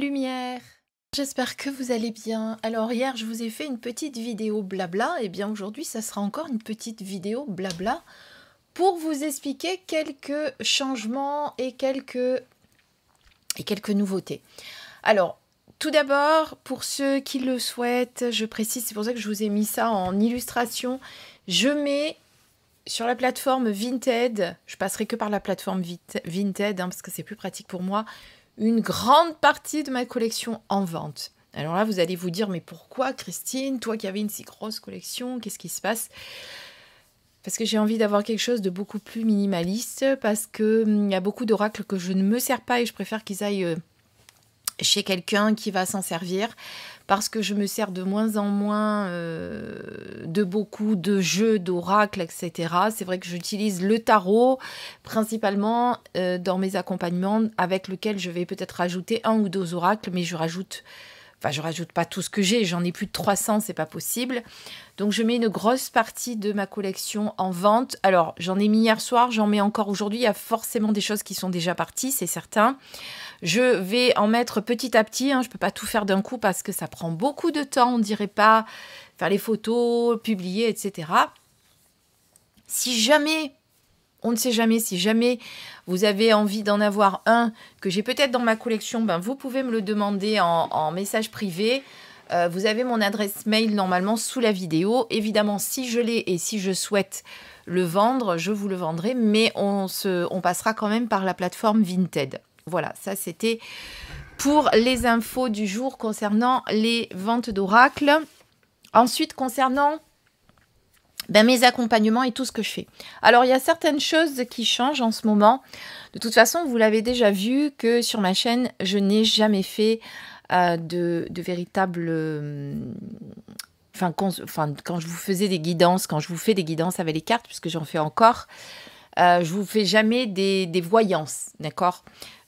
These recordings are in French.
lumière J'espère que vous allez bien. Alors hier, je vous ai fait une petite vidéo blabla. Et bien aujourd'hui, ça sera encore une petite vidéo blabla pour vous expliquer quelques changements et quelques, et quelques nouveautés. Alors, tout d'abord, pour ceux qui le souhaitent, je précise, c'est pour ça que je vous ai mis ça en illustration. Je mets sur la plateforme Vinted, je passerai que par la plateforme Vinted hein, parce que c'est plus pratique pour moi, une grande partie de ma collection en vente. Alors là, vous allez vous dire, mais pourquoi Christine, toi qui avais une si grosse collection, qu'est-ce qui se passe? Parce que j'ai envie d'avoir quelque chose de beaucoup plus minimaliste, parce qu'il hum, y a beaucoup d'oracles que je ne me sers pas et je préfère qu'ils aillent euh, chez quelqu'un qui va s'en servir parce que je me sers de moins en moins euh, de beaucoup de jeux, d'oracles, etc. C'est vrai que j'utilise le tarot principalement euh, dans mes accompagnements avec lequel je vais peut-être rajouter un ou deux oracles, mais je rajoute Enfin, je rajoute pas tout ce que j'ai, j'en ai plus de 300, c'est pas possible. Donc, je mets une grosse partie de ma collection en vente. Alors, j'en ai mis hier soir, j'en mets encore aujourd'hui. Il y a forcément des choses qui sont déjà parties, c'est certain. Je vais en mettre petit à petit. Hein. Je ne peux pas tout faire d'un coup parce que ça prend beaucoup de temps. On ne dirait pas faire les photos, publier, etc. Si jamais on ne sait jamais si jamais vous avez envie d'en avoir un que j'ai peut-être dans ma collection, ben vous pouvez me le demander en, message privé. Euh, vous avez mon adresse mail normalement sous la vidéo. Évidemment, si je l'ai et si je souhaite le vendre, je vous le vendrai, mais on, se, on passera quand même par la plateforme Vinted. Voilà, ça c'était pour les infos du jour concernant les ventes d'oracle. Ensuite, concernant ben, mes accompagnements et tout ce que je fais. Alors, il y a certaines choses qui changent en ce moment. De toute façon, vous l'avez déjà vu que sur ma chaîne, je n'ai jamais fait euh, de, de véritable... Euh, enfin, quand, je vous faisais des guidances, quand je vous fais des guidances avec les cartes, puisque j'en fais encore, euh, je vous fais jamais des voyances, d'accord?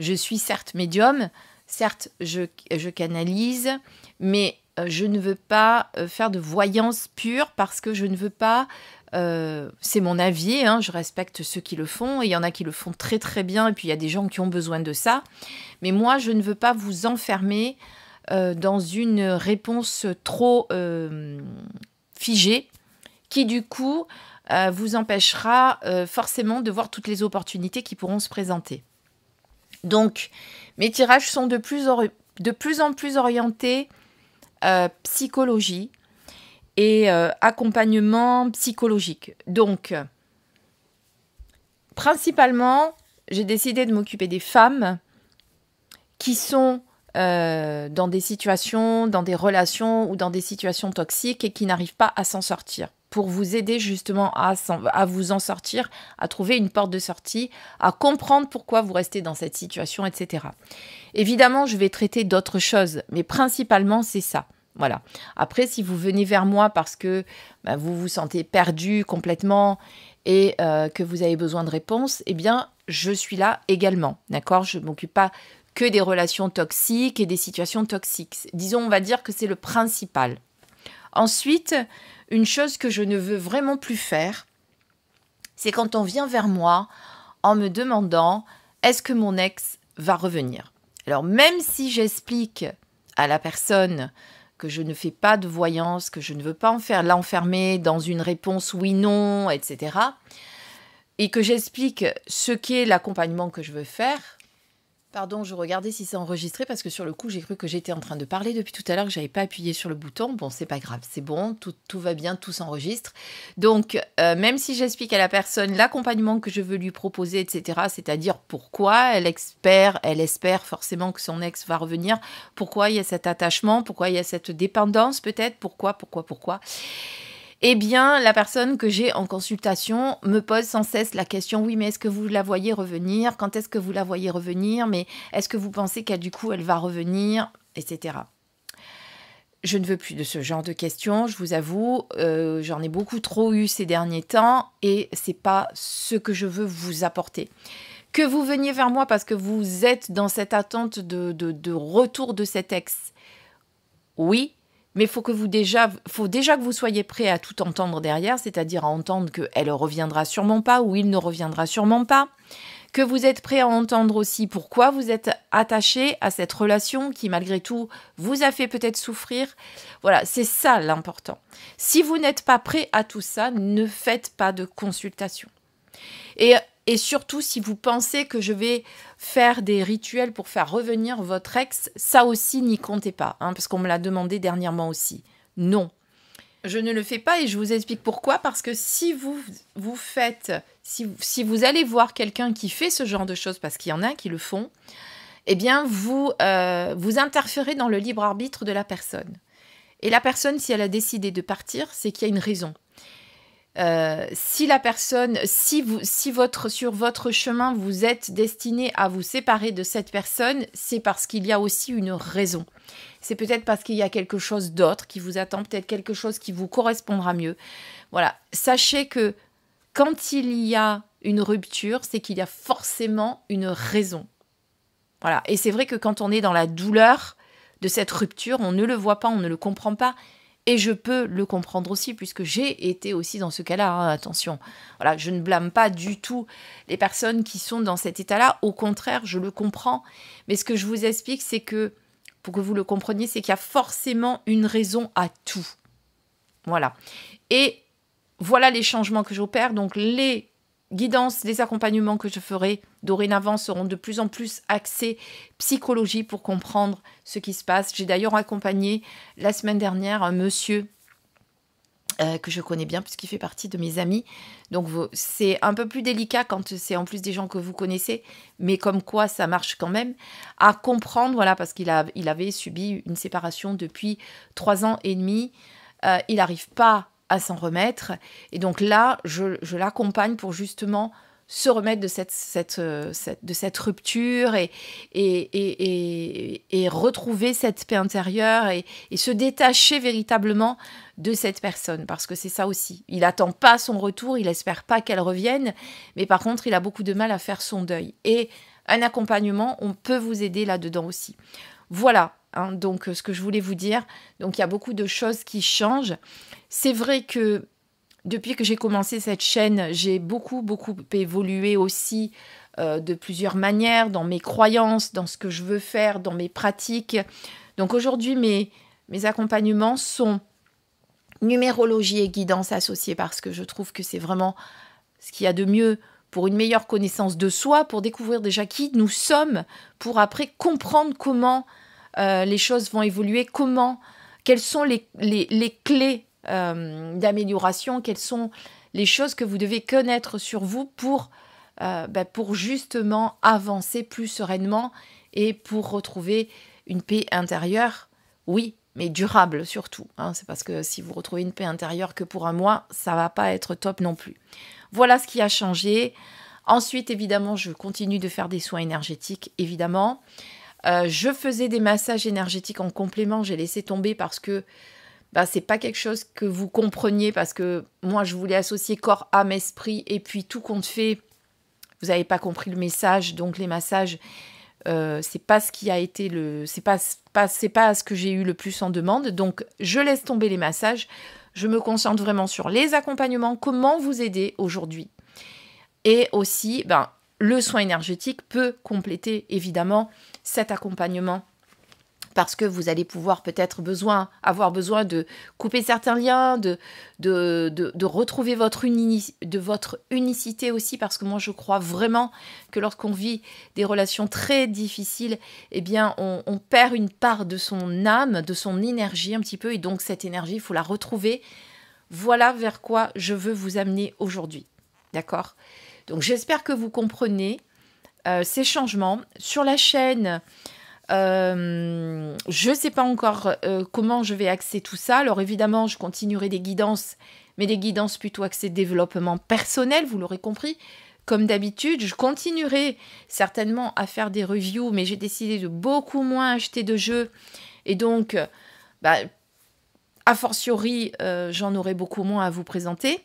Je suis certes médium, certes je, je canalise, mais euh, je ne veux pas euh, faire de voyance pure parce que je ne veux pas euh, c'est mon avis, hein, je respecte ceux qui le font, et il y en a qui le font très très bien, et puis il y a des gens qui ont besoin de ça. Mais moi, je ne veux pas vous enfermer dans une réponse trop figée, qui du coup vous empêchera forcément de voir toutes les opportunités qui pourront se présenter. Donc, mes tirages sont de plus, en plus orientés euh, psychologie et euh, accompagnement psychologique. Donc, principalement, j'ai décidé de m'occuper des femmes qui sont euh, dans des situations, dans des relations ou dans des situations toxiques et qui n'arrivent pas à s'en sortir. Pour vous aider justement à, vous en sortir, à trouver une porte de sortie, à comprendre pourquoi vous restez dans cette situation, etc. Évidemment, je vais traiter d'autres choses, mais principalement, c'est ça. Voilà. Après, si vous venez vers moi parce que bah, vous vous sentez perdu complètement et euh, que vous avez besoin de réponses, eh bien, je suis là également. D'accord? Je ne m'occupe pas que des relations toxiques et des situations toxiques. Disons, on va dire que c'est le principal. Ensuite, une chose que je ne veux vraiment plus faire, c'est quand on vient vers moi en me demandant est-ce que mon ex va revenir? Alors même si j'explique à la personne que je ne fais pas de voyance, que je ne veux pas en faire l'enfermer dans une réponse oui-non, etc. Et que j'explique ce qu'est l'accompagnement que je veux faire, Pardon, je regardais si c'est enregistré parce que sur le coup, j'ai cru que j'étais en train de parler depuis tout à l'heure, que j'avais pas appuyé sur le bouton. Bon, c'est pas grave, c'est bon, tout, va bien, tout s'enregistre. Donc, euh, même si j'explique à la personne l'accompagnement que je veux lui proposer, etc., c'est-à-dire pourquoi elle espère, elle espère forcément que son ex va revenir, pourquoi il y a cet attachement, pourquoi il y a cette dépendance peut-être, pourquoi, pourquoi, pourquoi eh bien, la personne que j'ai en consultation me pose sans cesse la question, oui, mais est-ce que vous la voyez revenir? Quand est-ce que vous la voyez revenir? Mais est-ce que vous pensez qu'elle, du coup, elle va revenir? Etc. Je ne veux plus de ce genre de questions, je vous avoue, euh, j'en ai beaucoup trop eu ces derniers temps et c'est pas ce que je veux vous apporter. Que vous veniez vers moi parce que vous êtes dans cette attente de, de retour de cet ex, oui, mais faut que déjà, faut déjà que vous soyez prêt à tout entendre derrière, c'est-à-dire à entendre qu'elle reviendra sûrement pas ou il ne reviendra sûrement pas, que vous êtes prêt à entendre aussi pourquoi vous êtes attaché à cette relation qui malgré tout vous a fait peut-être souffrir. Voilà, c'est ça l'important. Si vous n'êtes pas prêt à tout ça, ne faites pas de consultation. Et, et surtout, si vous pensez que je vais faire des rituels pour faire revenir votre ex, ça aussi n'y comptez pas, hein, parce qu'on me l'a demandé dernièrement aussi. Non, je ne le fais pas et je vous explique pourquoi. Parce que si vous, vous faites, si, vous allez voir quelqu'un qui fait ce genre de choses, parce qu'il y en a qui le font, eh bien, vous, euh, vous interférez dans le libre arbitre de la personne. Et la personne, si elle a décidé de partir, c'est qu'il y a une raison. Euh, si la personne, si vous, si votre sur votre chemin vous êtes destiné à vous séparer de cette personne, c'est parce qu'il y a aussi une raison. C'est peut-être parce qu'il y a quelque chose d'autre qui vous attend, peut-être quelque chose qui vous correspondra mieux. Voilà, sachez que quand il y a une rupture, c'est qu'il y a forcément une raison. Voilà, et c'est vrai que quand on est dans la douleur de cette rupture, on ne le voit pas, on ne le comprend pas, et je peux le comprendre aussi, puisque j'ai été aussi dans ce cas-là. Hein, attention, voilà, je ne blâme pas du tout les personnes qui sont dans cet état-là. Au contraire, je le comprends. Mais ce que je vous explique, c'est que, pour que vous le compreniez, c'est qu'il y a forcément une raison à tout. Voilà. Et voilà les changements que j'opère. Donc, les guidances, les accompagnements que je ferai dorénavant seront de plus en plus axés psychologie pour comprendre ce qui se passe. J'ai d'ailleurs accompagné la semaine dernière un monsieur euh, que je connais bien puisqu'il fait partie de mes amis. Donc c'est un peu plus délicat quand c'est en plus des gens que vous connaissez, mais comme quoi ça marche quand même, à comprendre, voilà, parce qu'il il avait subi une séparation depuis trois ans et demi. Euh, il n'arrive pas à s'en remettre. Et donc là, je, l'accompagne pour justement se remettre de cette, euh, cette, de cette rupture et, et, et, retrouver cette paix intérieure et, se détacher véritablement de cette personne. Parce que c'est ça aussi. Il n'attend pas son retour, il espère pas qu'elle revienne, mais par contre, il a beaucoup de mal à faire son deuil. Et un accompagnement, on peut vous aider là-dedans aussi. Voilà, hein, donc ce que je voulais vous dire. Donc il y a beaucoup de choses qui changent. C'est vrai que depuis que j'ai commencé cette chaîne, j'ai beaucoup, beaucoup évolué aussi euh, de plusieurs manières, dans mes croyances, dans ce que je veux faire, dans mes pratiques. Donc aujourd'hui, mes, mes accompagnements sont numérologie et guidance associée parce que je trouve que c'est vraiment ce qu'il y a de mieux pour une meilleure connaissance de soi, pour découvrir déjà qui nous sommes, pour après comprendre comment euh, les choses vont évoluer, comment, quelles sont les, clés euh, d'amélioration, quelles sont les choses que vous devez connaître sur vous pour, euh, ben, pour justement avancer plus sereinement et pour retrouver une paix intérieure, oui, mais durable surtout. Hein. C'est parce que si vous retrouvez une paix intérieure que pour un mois, ça va pas être top non plus. Voilà ce qui a changé. Ensuite, évidemment, je continue de faire des soins énergétiques, évidemment. Euh, je faisais des massages énergétiques en complément, j'ai laissé tomber parce que bah, c'est pas quelque chose que vous compreniez parce que moi je voulais associer corps, âme, esprit et puis tout compte fait, vous n'avez pas compris le message, donc les massages, euh, c'est pas ce qui a été le, c'est pas, pas c'est pas ce que j'ai eu le plus en demande, donc je laisse tomber les massages, je me concentre vraiment sur les accompagnements, comment vous aider aujourd'hui, et aussi, ben le soin énergétique peut compléter évidemment cet accompagnement parce que vous allez pouvoir peut-être besoin, avoir besoin de couper certains liens, de, de, de, retrouver votre, de votre unicité aussi, parce que moi je crois vraiment que lorsqu'on vit des relations très difficiles, eh bien on, perd une part de son âme, de son énergie un petit peu, et donc cette énergie, il faut la retrouver. Voilà vers quoi je veux vous amener aujourd'hui. D'accord? Donc j'espère que vous comprenez euh, ces changements. Sur la chaîne, euh, je ne sais pas encore euh, comment je vais axer tout ça. Alors évidemment, je continuerai des guidances, mais des guidances plutôt axées développement personnel, vous l'aurez compris. Comme d'habitude, je continuerai certainement à faire des reviews, mais j'ai décidé de beaucoup moins acheter de jeux. Et donc, bah, a fortiori, euh, j'en aurai beaucoup moins à vous présenter.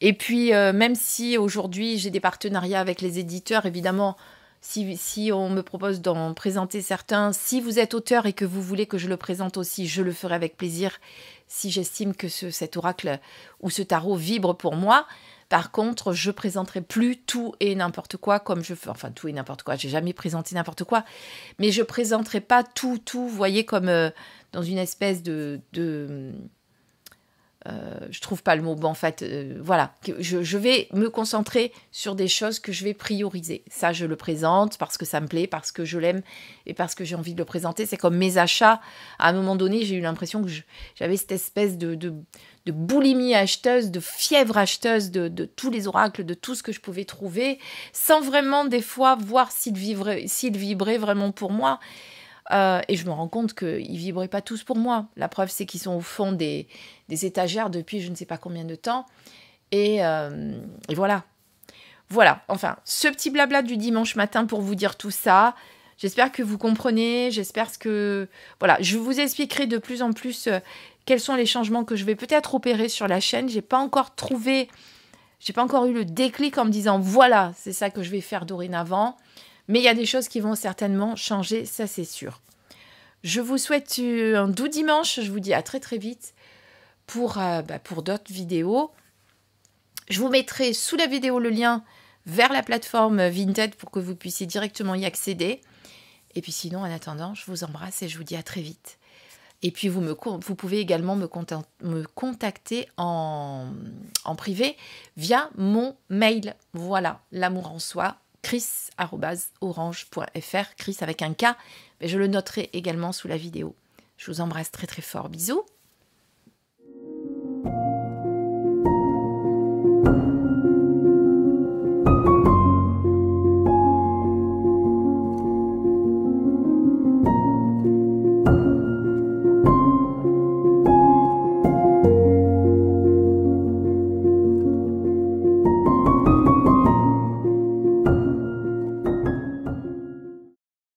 Et puis, même si aujourd'hui j'ai des partenariats avec les éditeurs, évidemment, si, on me propose d'en présenter certains, si vous êtes auteur et que vous voulez que je le présente aussi, je le ferai avec plaisir si j'estime que ce, cet oracle ou ce tarot vibre pour moi. Par contre, je présenterai plus tout et n'importe quoi comme je fais. Enfin, tout et n'importe quoi. J'ai jamais présenté n'importe quoi. Mais je présenterai pas tout, tout, vous voyez, comme euh, dans une espèce de. de je trouve pas le mot. Bon, en fait, euh, voilà. Je, je, vais me concentrer sur des choses que je vais prioriser. Ça, je le présente parce que ça me plaît, parce que je l'aime et parce que j'ai envie de le présenter. C'est comme mes achats. À un moment donné, j'ai eu l'impression que j'avais cette espèce de, de, boulimie acheteuse, de fièvre acheteuse de, tous les oracles, de tout ce que je pouvais trouver, sans vraiment des fois voir s'ils vibraient, vibraient vraiment pour moi. Euh, et je me rends compte qu'ils ne vibraient pas tous pour moi. La preuve, c'est qu'ils sont au fond des, étagères depuis je ne sais pas combien de temps. Et, euh, et, voilà. Voilà, enfin, ce petit blabla du dimanche matin pour vous dire tout ça. J'espère que vous comprenez, j'espère que... Voilà, je vous expliquerai de plus en plus euh, quels sont les changements que je vais peut-être opérer sur la chaîne. J'ai pas encore trouvé, j'ai pas encore eu le déclic en me disant voilà, c'est ça que je vais faire dorénavant. Mais il y a des choses qui vont certainement changer, ça c'est sûr. Je vous souhaite un doux dimanche. Je vous dis à très très vite pour, euh, bah, pour d'autres vidéos. Je vous mettrai sous la vidéo le lien vers la plateforme Vinted pour que vous puissiez directement y accéder. Et puis sinon, en attendant, je vous embrasse et je vous dis à très vite. Et puis vous, pouvez également me, contacter en, privé via mon mail. Voilà, l'amour en soi, chris.orange.fr, chris avec un K, mais je le noterai également sous la vidéo. Je vous embrasse très très fort. Bisous